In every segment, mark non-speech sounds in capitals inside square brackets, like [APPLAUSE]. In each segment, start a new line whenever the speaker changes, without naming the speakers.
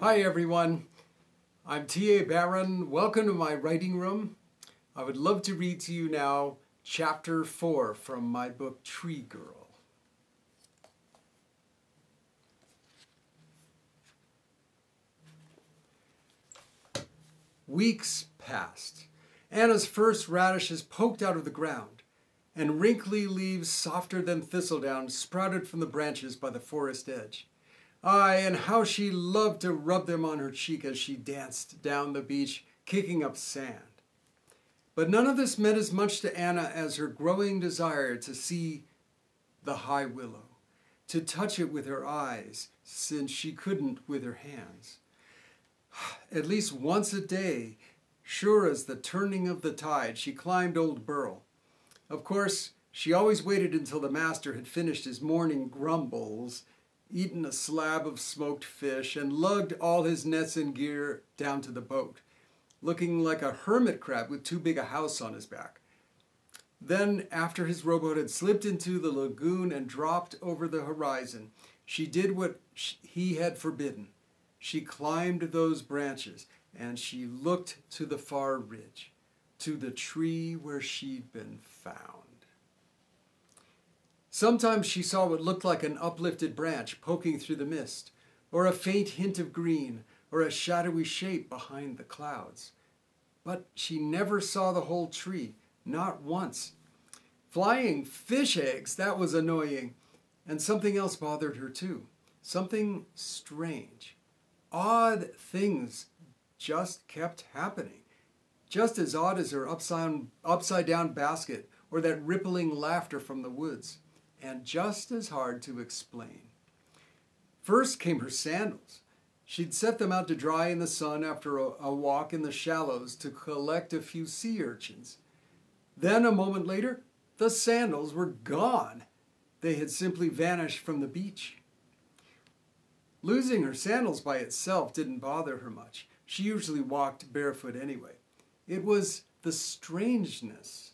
Hi everyone, I'm T.A. Barron. Welcome to my writing room. I would love to read to you now chapter 4 from my book Tree Girl. Weeks passed. Anna's first radishes poked out of the ground, and wrinkly leaves softer than thistledown sprouted from the branches by the forest edge. Ay, and how she loved to rub them on her cheek as she danced down the beach, kicking up sand. But none of this meant as much to Anna as her growing desire to see the high willow, to touch it with her eyes, since she couldn't with her hands. [SIGHS] At least once a day, sure as the turning of the tide, she climbed Old Burl. Of course, she always waited until the master had finished his morning grumbles eaten a slab of smoked fish, and lugged all his nets and gear down to the boat, looking like a hermit crab with too big a house on his back. Then, after his rowboat had slipped into the lagoon and dropped over the horizon, she did what he had forbidden. She climbed those branches and she looked to the far ridge, to the tree where she'd been found. Sometimes she saw what looked like an uplifted branch poking through the mist, or a faint hint of green, or a shadowy shape behind the clouds. But she never saw the whole tree, not once. Flying fish eggs, that was annoying. And something else bothered her too. Something strange. Odd things just kept happening. Just as odd as her upside, upside down basket or that rippling laughter from the woods and just as hard to explain. First came her sandals. She'd set them out to dry in the sun after a, a, walk in the shallows to collect a few sea urchins. Then, a moment later, the sandals were gone. They had simply vanished from the beach. Losing her sandals by itself didn't bother her much. She usually walked barefoot anyway. It was the strangeness,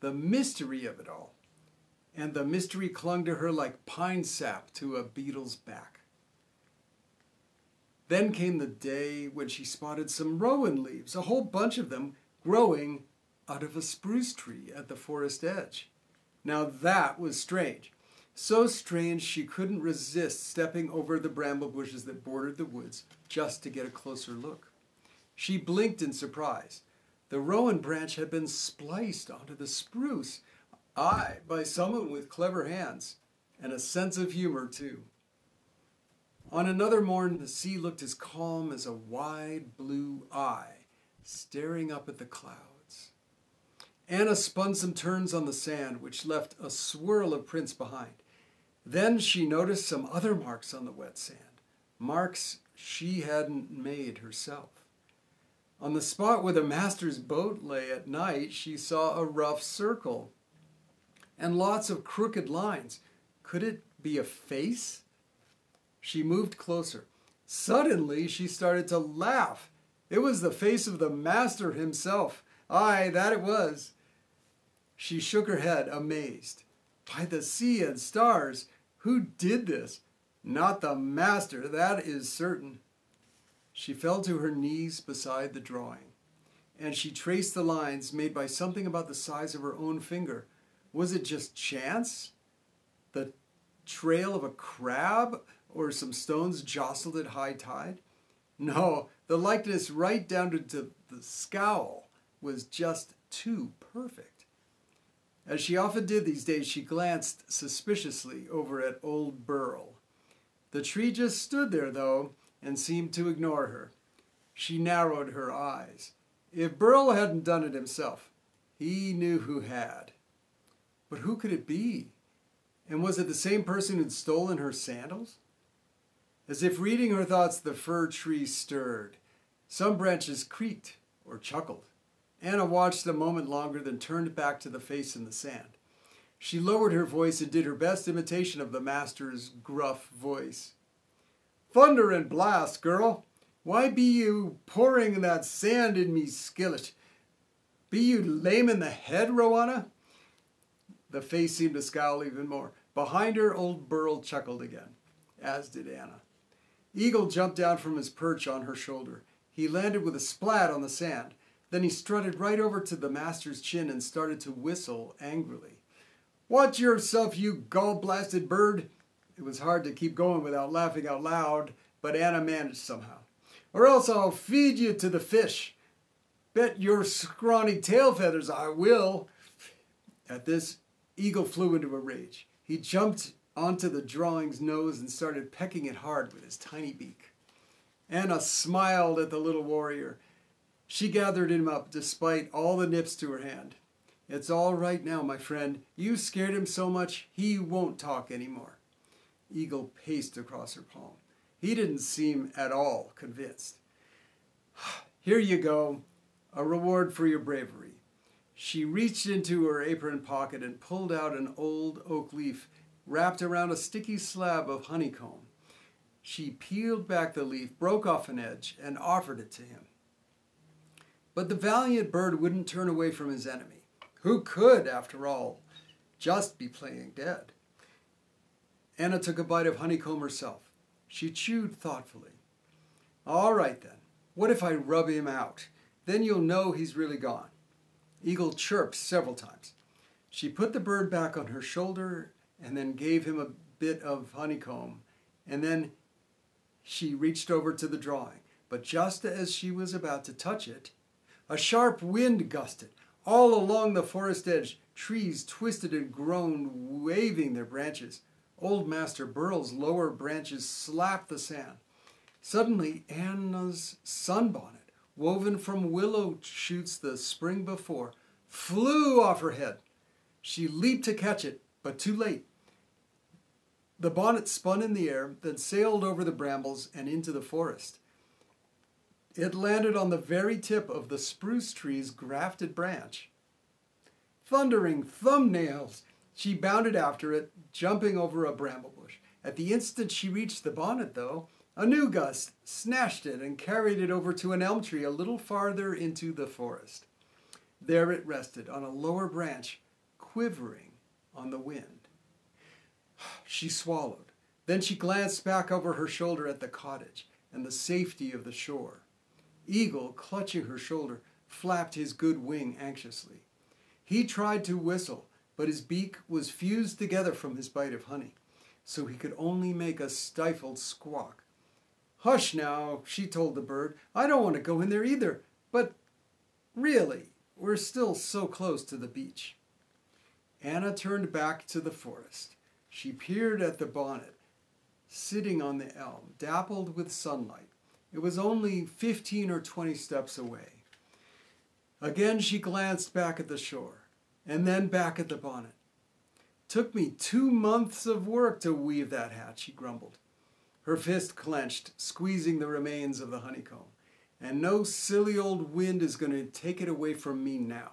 the mystery of it all and the mystery clung to her like pine sap to a beetle's back. Then came the day when she spotted some rowan leaves, a whole bunch of them growing out of a spruce tree at the forest edge. Now that was strange. So strange she couldn't resist stepping over the bramble bushes that bordered the woods just to get a closer look. She blinked in surprise. The rowan branch had been spliced onto the spruce, Aye, by someone with clever hands and a sense of humor, too. On another morn, the sea looked as calm as a wide blue eye staring up at the clouds. Anna spun some turns on the sand, which left a swirl of prints behind. Then she noticed some other marks on the wet sand, marks she hadn't made herself. On the spot where the master's boat lay at night, she saw a rough circle and lots of crooked lines. Could it be a face? She moved closer. Suddenly, she started to laugh. It was the face of the master himself. Aye, that it was. She shook her head, amazed. By the sea and stars, who did this? Not the master, that is certain. She fell to her knees beside the drawing, and she traced the lines made by something about the size of her own finger was it just chance? The trail of a crab or some stones jostled at high tide? No, the likeness right down to, the scowl was just too perfect. As she often did these days, she glanced suspiciously over at Old Burl. The tree just stood there, though, and seemed to ignore her. She narrowed her eyes. If Burl hadn't done it himself, he knew who had. But who could it be? And was it the same person who'd stolen her sandals? As if reading her thoughts, the fir tree stirred. Some branches creaked or chuckled. Anna watched a moment longer, then turned back to the face in the sand. She lowered her voice and did her best imitation of the master's gruff voice. Thunder and blast, girl! Why be you pouring that sand in me skillet? Be you lame in the head, Rowanna? The face seemed to scowl even more. Behind her, old Burl chuckled again, as did Anna. Eagle jumped down from his perch on her shoulder. He landed with a splat on the sand. Then he strutted right over to the master's chin and started to whistle angrily. Watch yourself, you gall-blasted bird! It was hard to keep going without laughing out loud, but Anna managed somehow. Or else I'll feed you to the fish. Bet your scrawny tail feathers I will. At this, Eagle flew into a rage. He jumped onto the drawing's nose and started pecking it hard with his tiny beak. Anna smiled at the little warrior. She gathered him up despite all the nips to her hand. It's all right now, my friend. You scared him so much, he won't talk anymore. Eagle paced across her palm. He didn't seem at all convinced. [SIGHS] Here you go, a reward for your bravery. She reached into her apron pocket and pulled out an old oak leaf wrapped around a sticky slab of honeycomb. She peeled back the leaf, broke off an edge, and offered it to him. But the valiant bird wouldn't turn away from his enemy. Who could, after all, just be playing dead? Anna took a bite of honeycomb herself. She chewed thoughtfully. All right then, what if I rub him out? Then you'll know he's really gone. Eagle chirped several times. She put the bird back on her shoulder and then gave him a bit of honeycomb. And then she reached over to the drawing. But just as she was about to touch it, a sharp wind gusted. All along the forest edge, trees twisted and groaned, waving their branches. Old Master Burl's lower branches slapped the sand. Suddenly, Anna's sunbonnet woven from willow shoots the spring before, flew off her head. She leaped to catch it, but too late. The bonnet spun in the air, then sailed over the brambles and into the forest. It landed on the very tip of the spruce tree's grafted branch. Thundering thumbnails! She bounded after it, jumping over a bramble bush. At the instant she reached the bonnet, though, a new gust snatched it and carried it over to an elm tree a little farther into the forest. There it rested on a lower branch, quivering on the wind. [SIGHS] She swallowed. Then she glanced back over her shoulder at the cottage and the safety of the shore. Eagle, clutching her shoulder, flapped his good wing anxiously. He tried to whistle, but his beak was fused together from his bite of honey, so he could only make a stifled squawk. Hush now, she told the bird. I don't want to go in there either. But really, we're still so close to the beach. Anna turned back to the forest. She peered at the bonnet, sitting on the elm, dappled with sunlight. It was only fifteen or twenty steps away. Again she glanced back at the shore, and then back at the bonnet. Took me two months of work to weave that hat, she grumbled her fist clenched, squeezing the remains of the honeycomb. And no silly old wind is going to take it away from me now.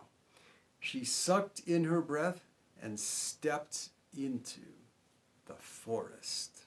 She sucked in her breath and stepped into the forest.